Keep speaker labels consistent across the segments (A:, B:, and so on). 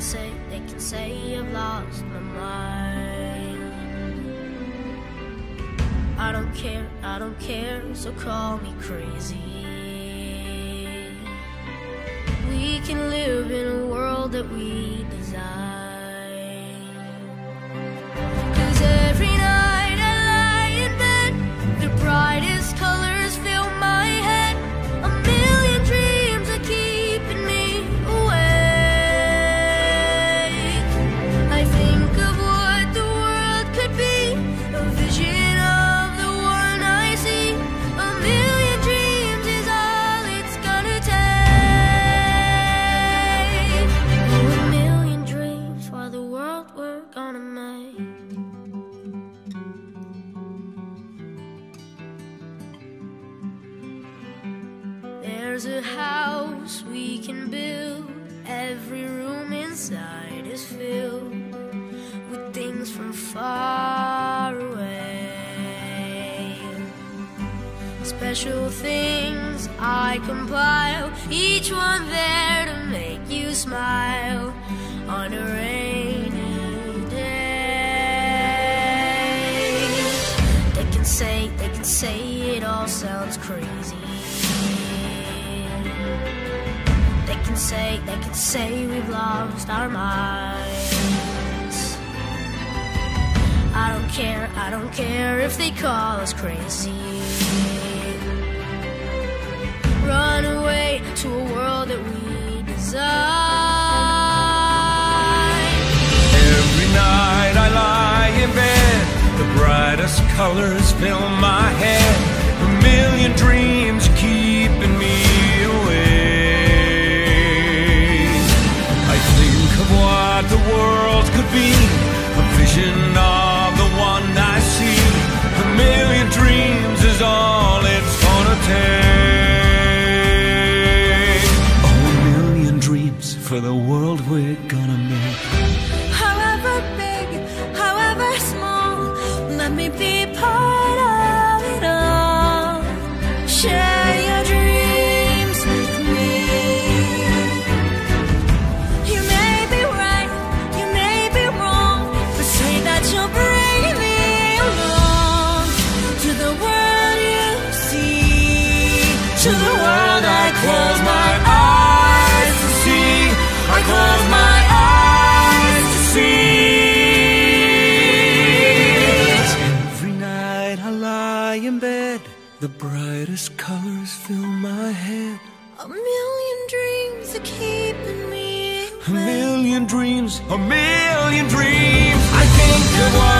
A: Can say, they can say I've lost my mind. I don't care, I don't care, so call me crazy. We can live in a world that we things I compile, each one there to make you smile on a rainy day. They can say, they can say it all sounds crazy. They can say, they can say we've lost our minds. I don't care, I don't care if they call us crazy. Run away to a world that we design.
B: Every night I lie in bed, the brightest colors fill my head. A million dreams keeping me awake. I think of what the world could be, a vision of the one I see. A million dreams is all it's gonna take. For the world we're gonna make.
C: However big, however small, let me be part of it all. Share
B: think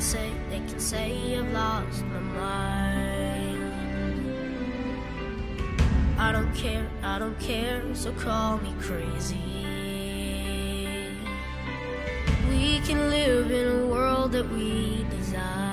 A: can say, they can say I've lost my mind. I don't care, I don't care, so call me crazy. We can live in a world that we desire.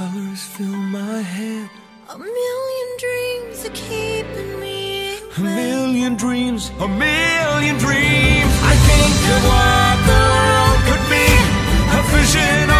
A: colors fill my head. A million dreams are keeping me awake. A million dreams, a million dreams. I
B: think of what the world could be. A vision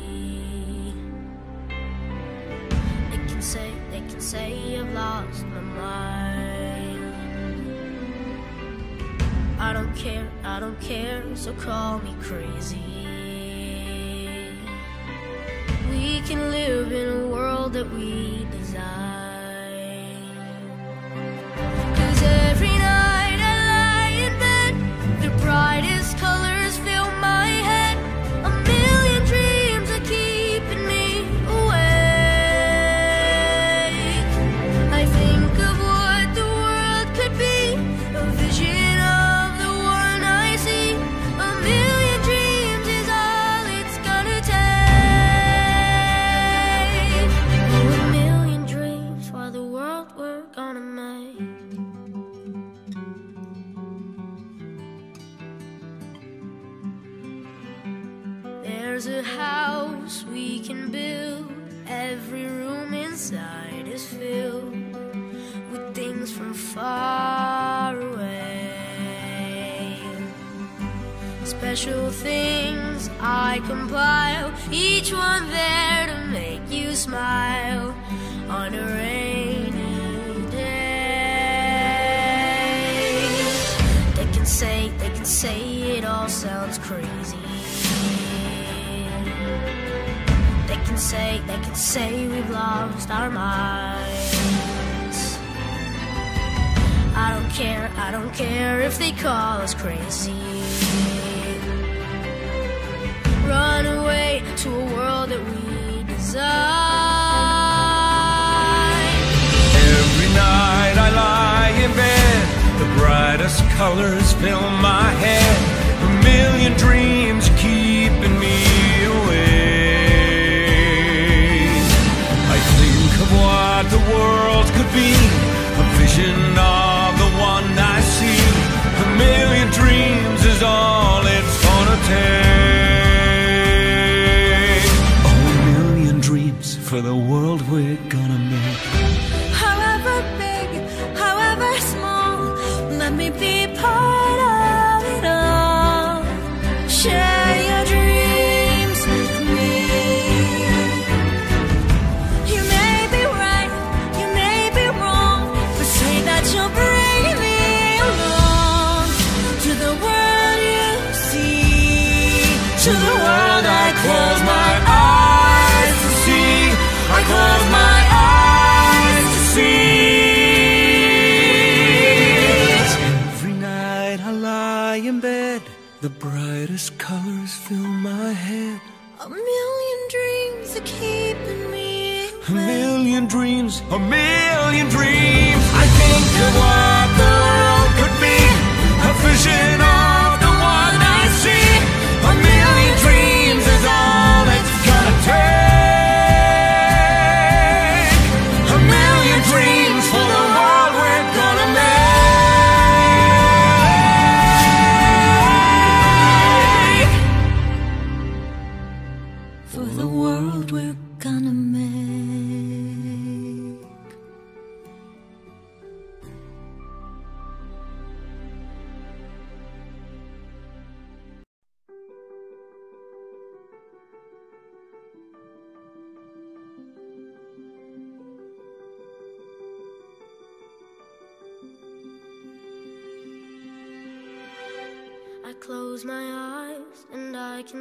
A: can say, they can say I've lost my mind. I don't care, I don't care, so call me crazy. We can live in a world that we say, they can say we've lost our minds. I don't care, I don't care if they call us crazy. Run away to a world that we design.
B: Every night I lie in bed, the brightest colors fill my head. A million dreams keeping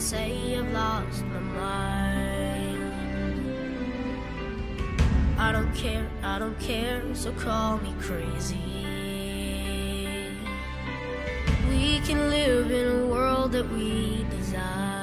A: Say, I've lost my mind. I don't care, I don't care, so call me crazy. We can live in a world that we design.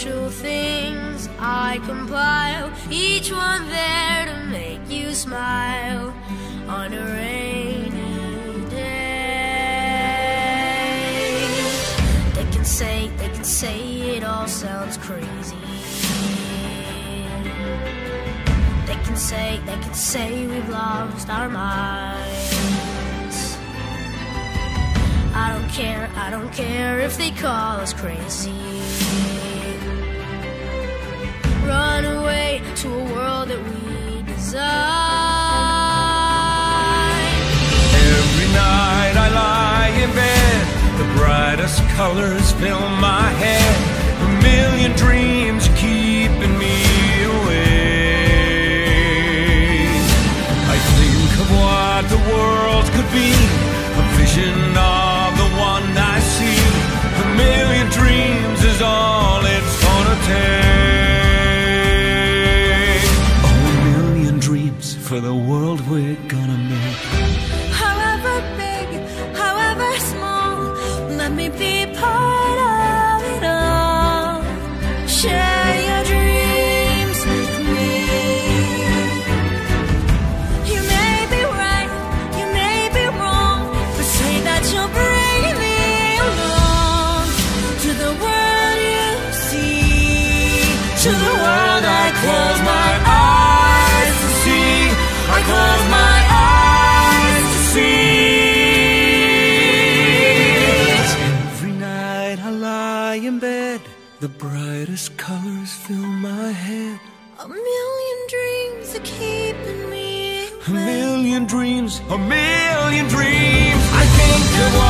A: Special things I compile, each one there to make you smile on a rainy day. They can say, they can say it all sounds crazy. They can say, they can say we've lost our minds. I don't care, I don't care if they call us crazy. Run away to a world that we design.
B: Every night I lie in bed, the brightest colors fill my head. A million dreams keeping me awake. I think of what the world could be, a vision of the one I see. A million dreams is all it's gonna take. The world we're gonna make.
C: However big, however small, let me be part a million dreams.
B: I think of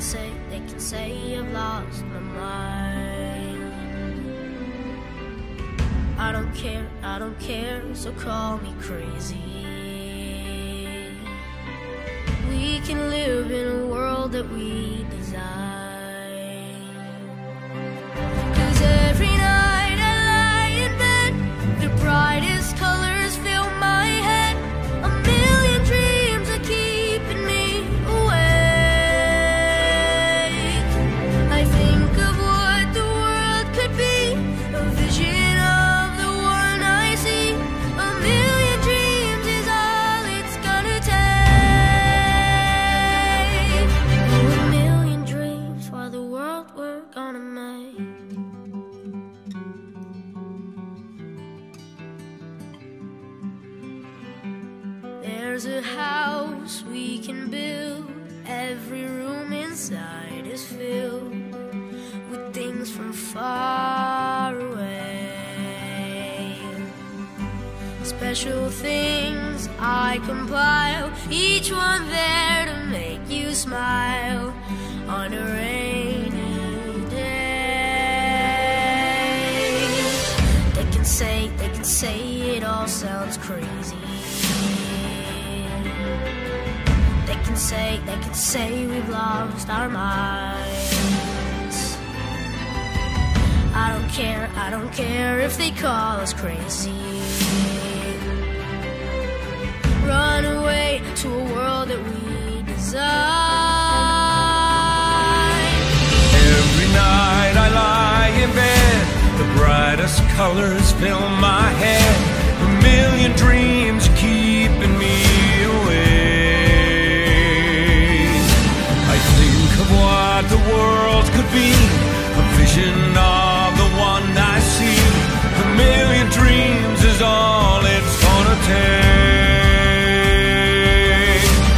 A: Can say, they can say I've lost my mind. I don't care, I don't care, so call me crazy. We can live in a world that we There's a house we can build. Every room inside is filled with things from far away. Special things I compile, each one there to make you smile on a rainy day. They can say, they can say it all sounds crazy. Can say, they can say we've lost our minds. I don't care, I don't care if they call us crazy. Run away to a world that we design.
B: Every night I lie in bed, the brightest colors fill my head. A million dreams world could be. A vision of the one I see. A million dreams is all it's gonna take.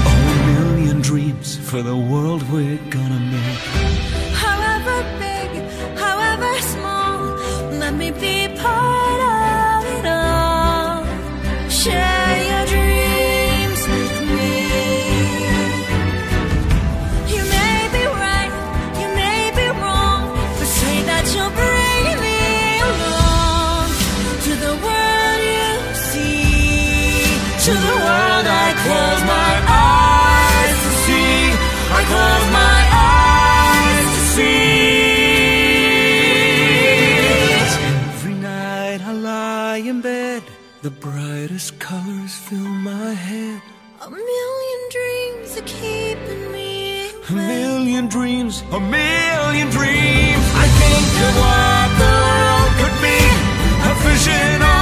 B: Oh, a million dreams for the world we're gonna make.
C: However big, however small Let me be part The
B: brightest colors fill my head.
C: A million dreams are keeping me awake.
B: A million dreams, a million dreams. I think of what the world could be. A vision of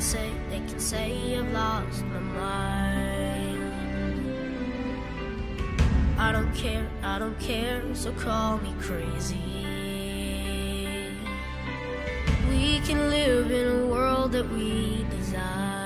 A: can say, they can say I've lost my mind. I don't care, I don't care, so call me crazy. We can live in a world that we desire.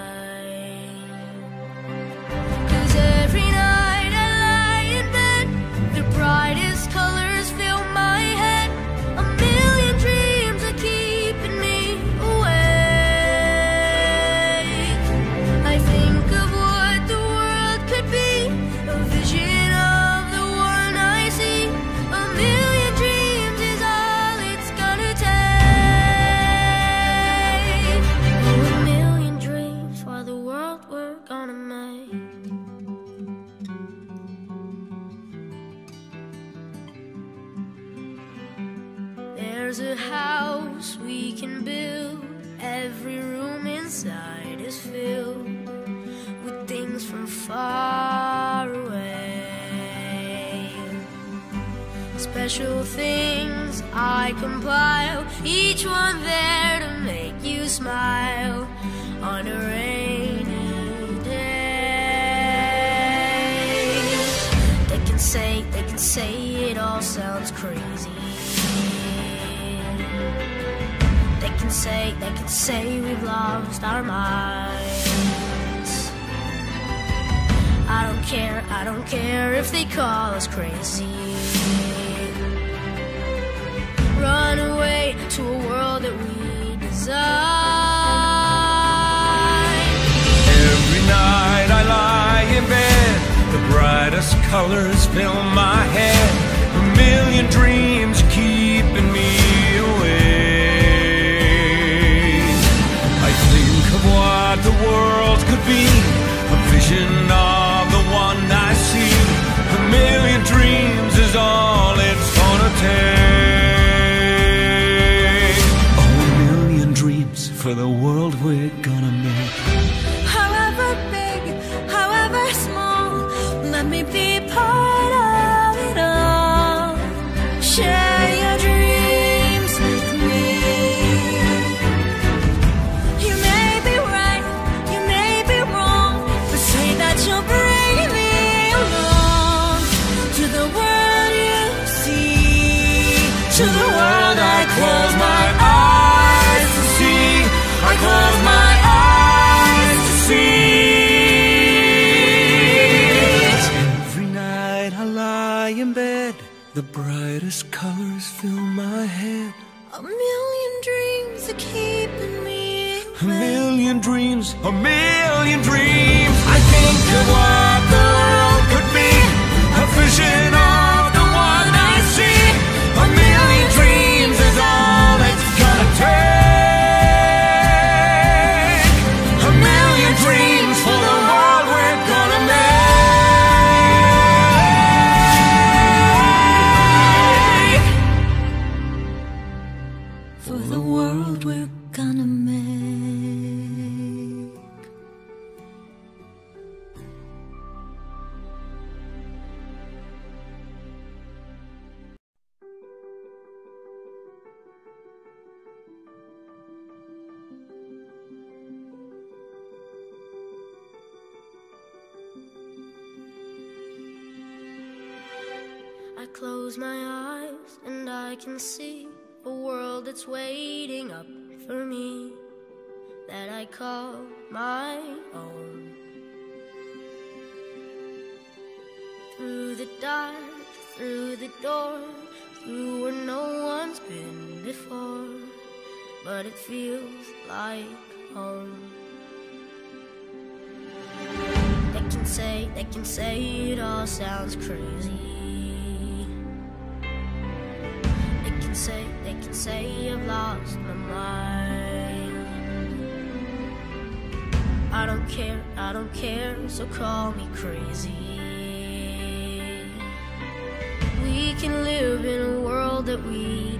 A: me,
B: please. my
A: own. Through the dark, through the door, through where no one's been before, but it feels like home. They can say, they can say it all sounds crazy. They can say, they can say I've lost my mind. I don't care, I don't care, so call me crazy. We can live in a world that we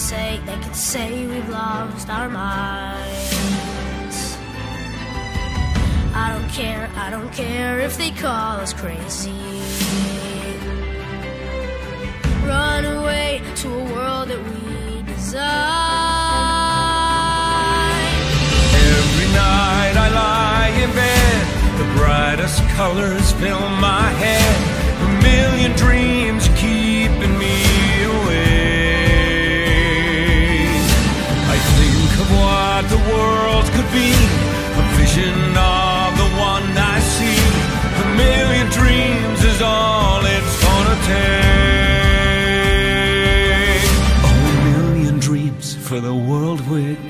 A: say, they can say we've lost our minds. I don't care, I don't care if they call us crazy. Run away to a world that we design.
B: Every night I lie in bed, the brightest colors fill my head, a million dreams
C: quick.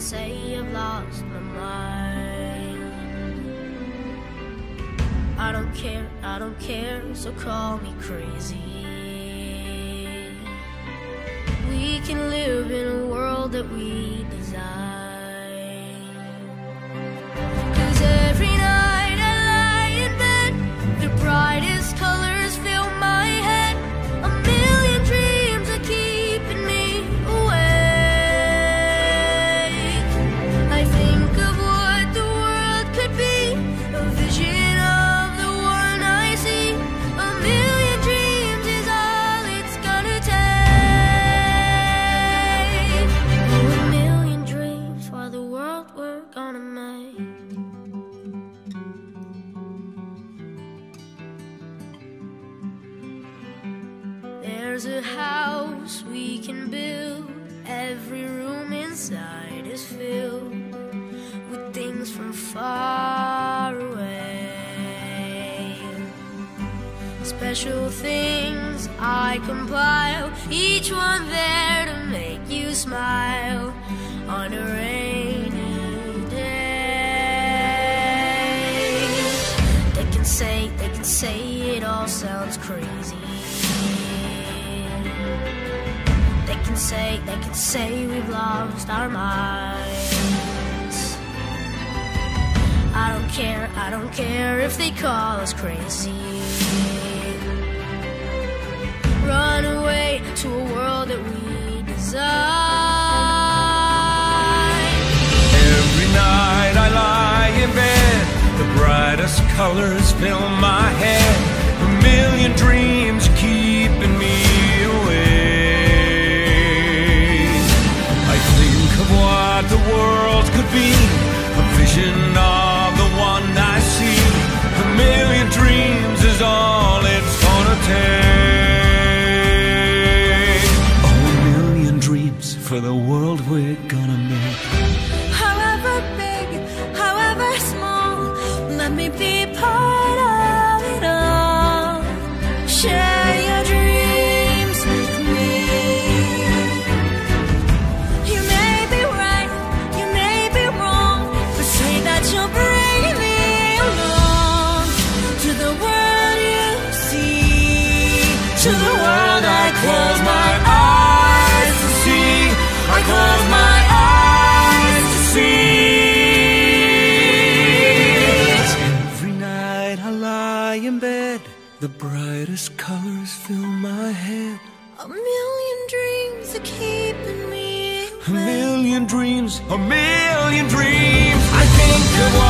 A: Say, I've lost my mind. I don't care, I don't care, so call me crazy. We can live in a world that we design. I compile, each one there to make you smile on a rainy day. They can say, they can say it all sounds crazy. They can say, they can say we've lost our minds. I don't care, I don't care if they call us crazy. Run away to a world that we design.
B: Every night I lie in bed, the brightest colors fill my head. A million dreams keeping me awake. I think of what the world could be, a vision of the one I see. A million dreams is all it's gonna take. The world we're gonna make.
C: However big, however small, let me be part
B: brightest colors fill my head.
C: A million dreams are keeping me
B: A million dreams, a million dreams. I think of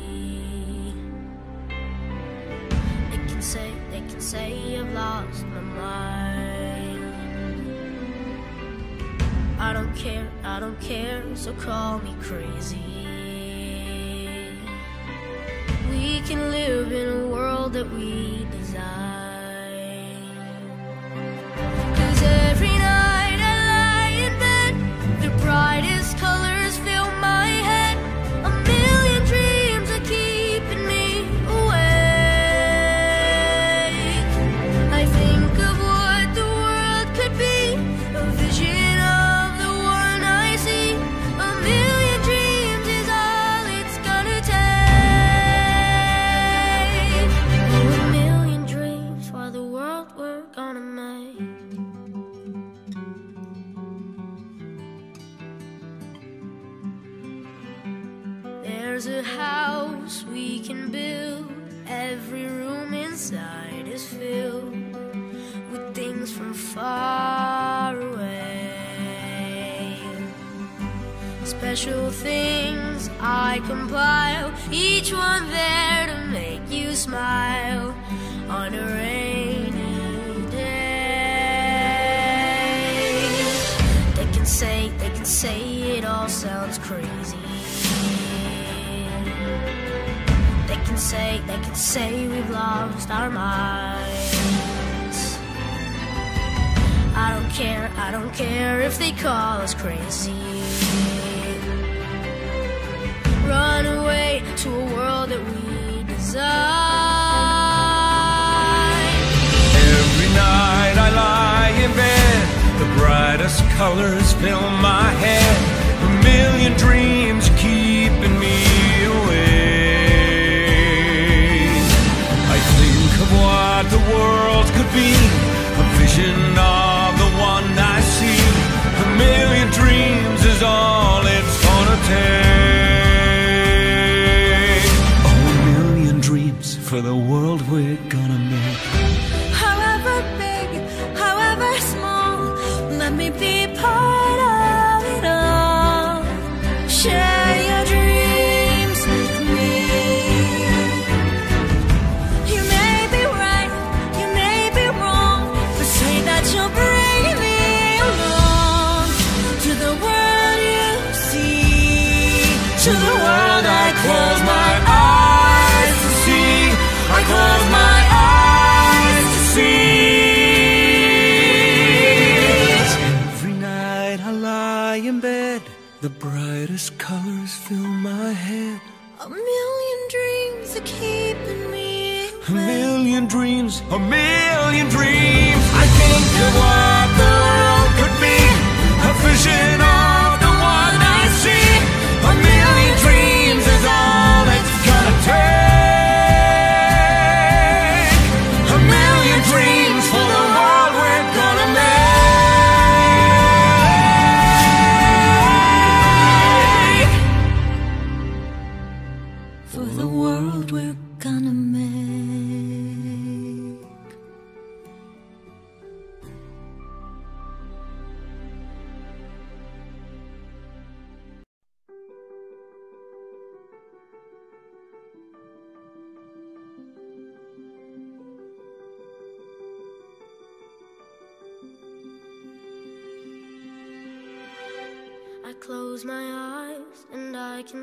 A: can say, they can say I've lost my mind. I don't care, I don't care, so call me crazy. We can live in a world that we colors fill my head. A million dreams keeping me awake. I think of what the world could be, a vision of the one I see. A million dreams is all it's gonna take. A million dreams for the world we're gonna
B: me fill my head.
C: A million dreams are keeping me awake.
B: A million dreams, a million dreams. I think of what the world could be, a vision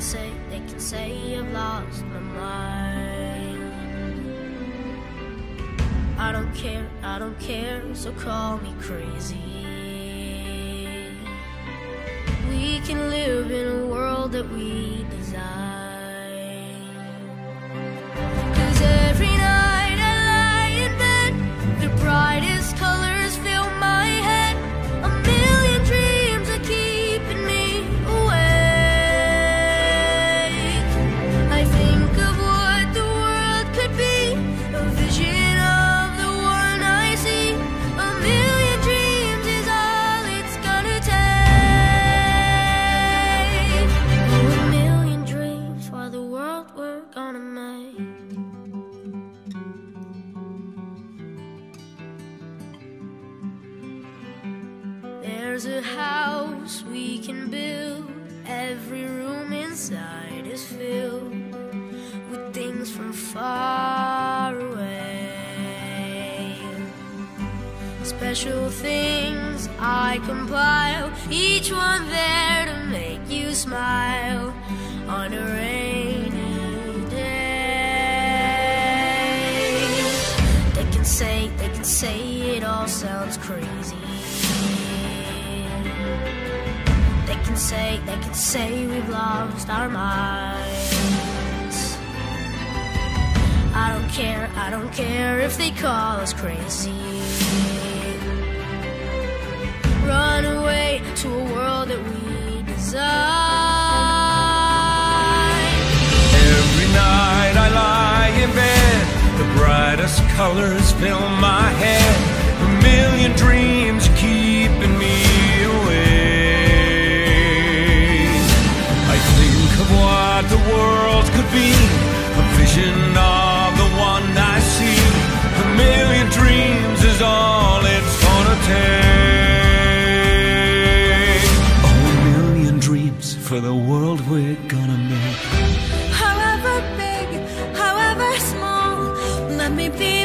A: Can say, they can say I've lost my mind. I don't care, I don't care, so call me crazy. We can live in a world that we design. Say, they can say we've lost our minds. I don't care, I don't care if they call us crazy. Run away to a world that we design.
B: Every night I lie in bed, the brightest colors fill my head. A million dreams what the world could be, a vision of the one I see. A million dreams is all it's gonna take. Oh, a million dreams for the world we're gonna make.
C: However big, however small, let me be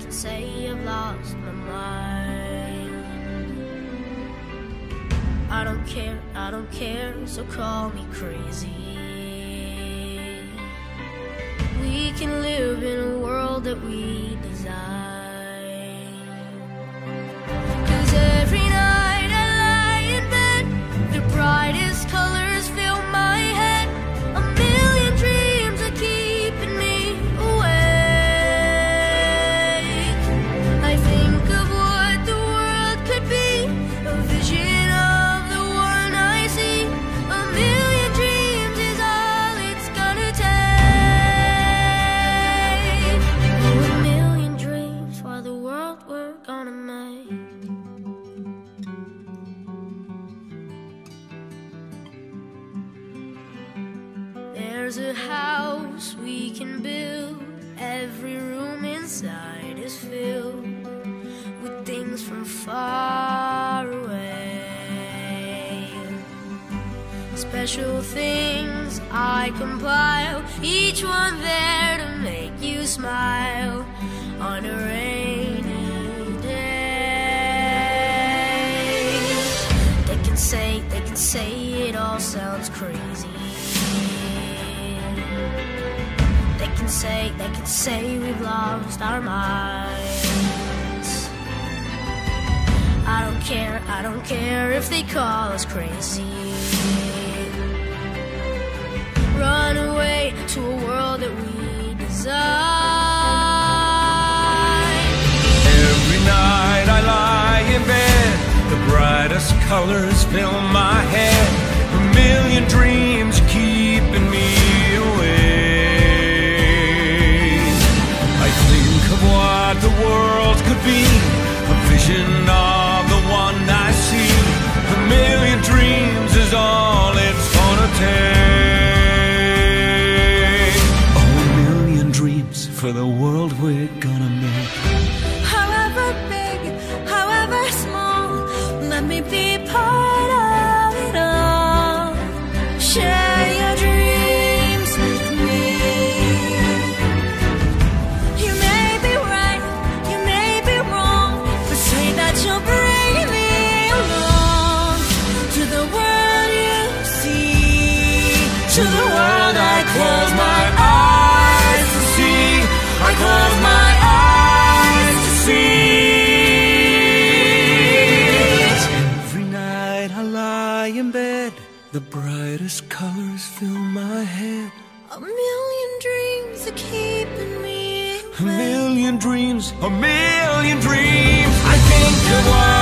A: can say I've lost my mind. I don't care, I don't care, so call me crazy. We can live in a world that we design. Compile, each one there to make you smile on a rainy day. They can say, they can say it all sounds crazy. They can say, they can say we've lost our minds. I don't care, I don't care if they call us crazy. Run away to a world that we design.
B: Every night I lie in bed, the brightest colors fill my head. A million dreams keeping me awake. I think of what the world could be, a vision of the one I see. A million dreams is all it's gonna take. For the world we're gonna make.
C: However big, however small, let me be part a million dreams.
B: I think of what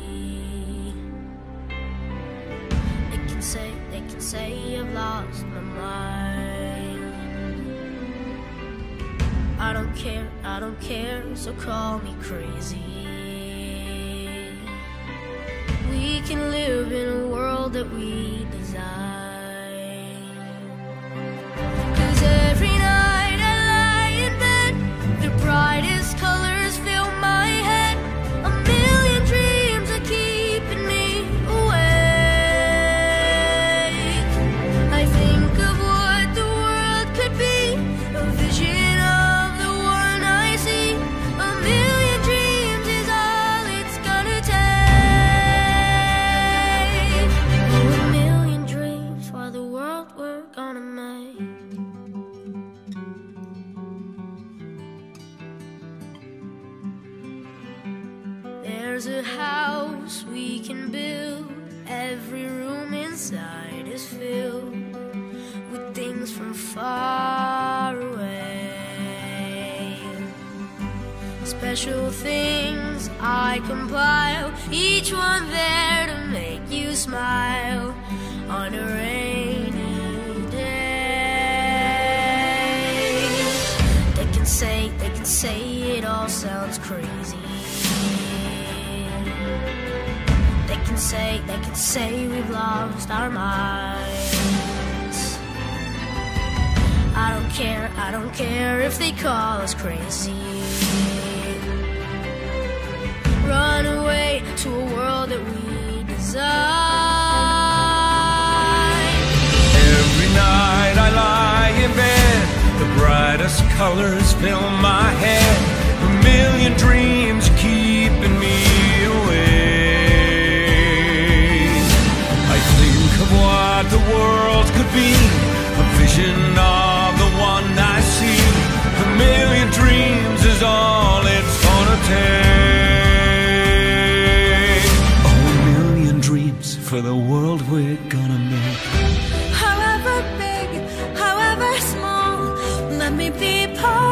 A: Say, I've lost my mind. I don't care, I don't care, so call me crazy. We can live in a world that we design. There's a house we can build. Every room inside is filled with things from far away. Special things I compile, each one there to make you smile on a rainy day. They can say, they can say it all sounds crazy. Say, they can say we've lost our minds. I don't care, I don't care if they call us crazy. Run away to a world that we design.
B: Every night I lie in bed, the brightest colors fill my head. A million dreams keeping of what the world could be. A vision of the
C: one I see. A million dreams is all it's gonna take. A million dreams for the world
B: we're gonna make. However big, however small, let me be part.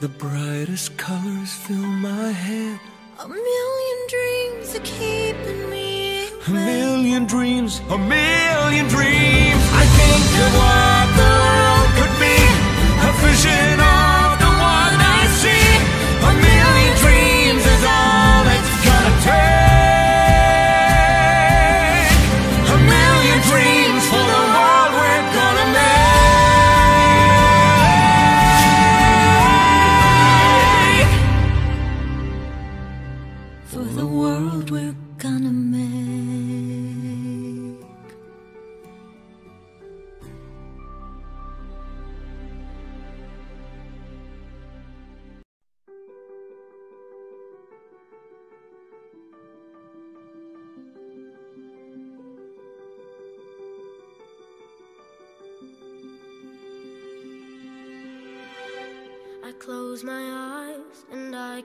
B: The brightest colors fill my head.
C: A million dreams are keeping me. Away.
B: A million dreams, a million dreams. I think of one.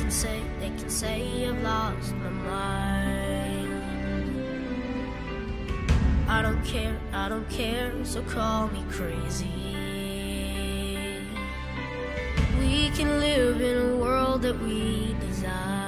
A: can say, they can say I've lost my mind. I don't care, I don't care, so call me crazy. We can live in a world that we desire.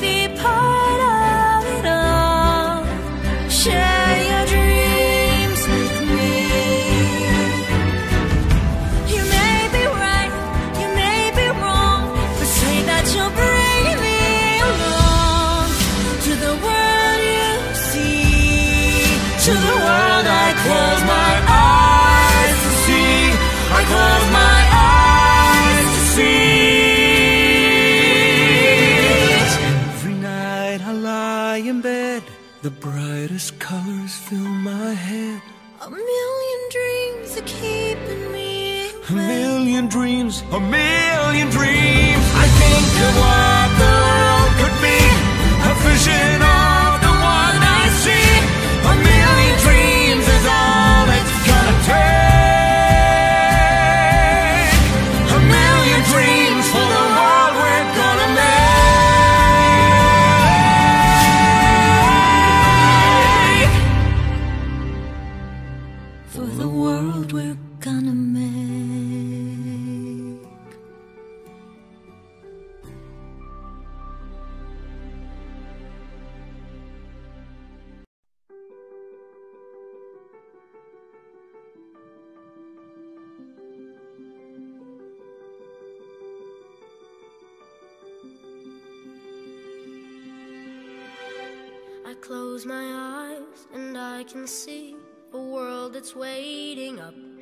A: be
C: part your
B: word.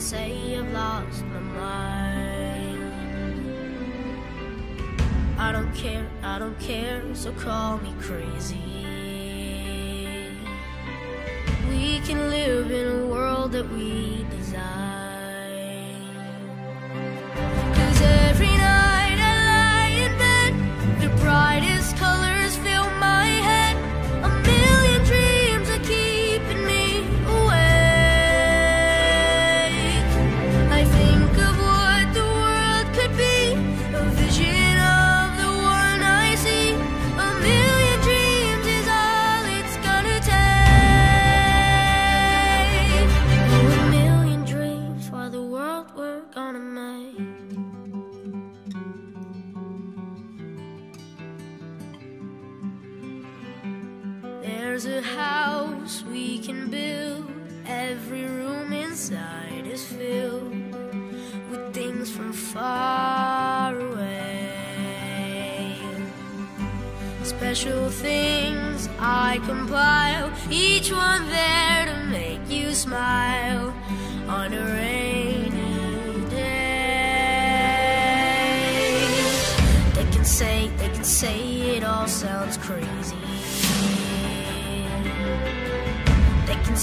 A: say I've lost my mind. I don't care, I don't care, so call me crazy. We can live in a world that we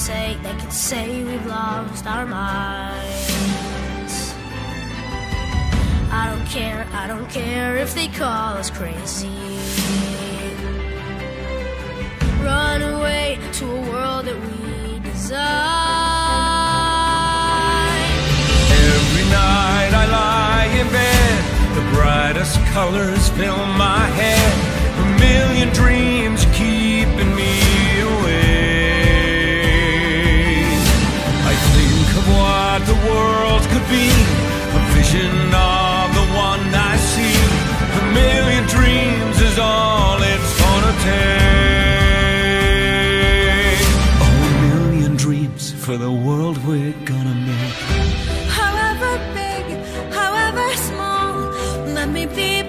A: sake, they can say we've lost our minds. I don't care, I don't care if they call us crazy. Run away to a world that we design.
B: Every night I lie in bed, the brightest colors fill my head. vision of the one I see. A million dreams is all it's gonna take. Oh, a million dreams for the world we're gonna make.
C: However big, however small, let me be.